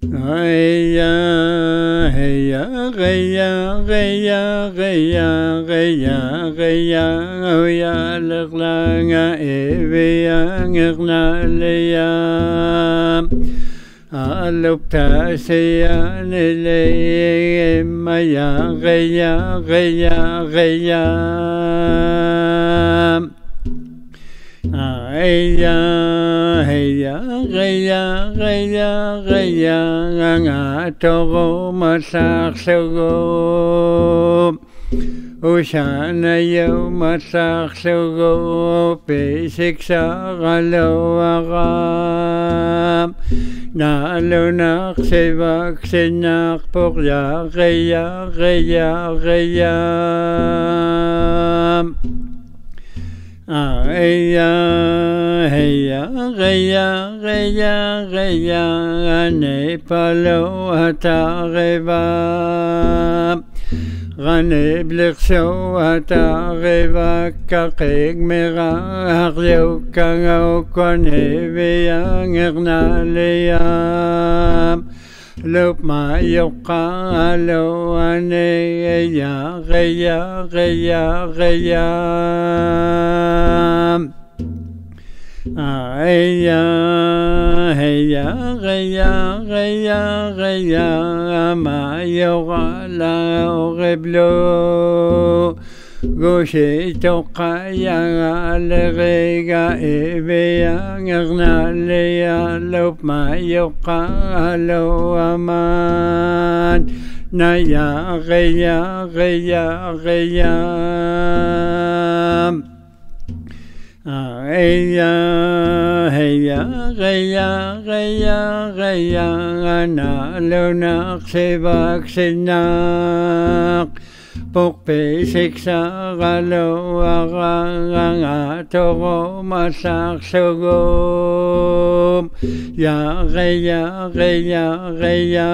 Heya, heya, heya, heya, heya, heya, heya, heya, leglanga eveya, ngirna leya. Alupta seya nele maya, heya, heya, heya. Heya, heya, heya, heya, heya, nga togo masak sugo. Ushana yo masak sugo, pesik sa galo agam. Nalo nak sebak senak pokya, heya, heya, heya. Réa, réa, réa, réa, réa, ane palo atareva. Rane blirso atareva, mera. لو ما يقال أني يا غيا غيا غيا. آه، هيا هيا غيا غيا غيا. ما يغلى غبلو goxitoqayaga leqega ebeyangernaaleya lopmayoqa aloaman naya qeya qeya qeya Eya heya qeya qeya qeya ana lunaq sebaq sinaq. Pukpe siksa galo aga togo masak sugum. Ya, heya, heya, heya.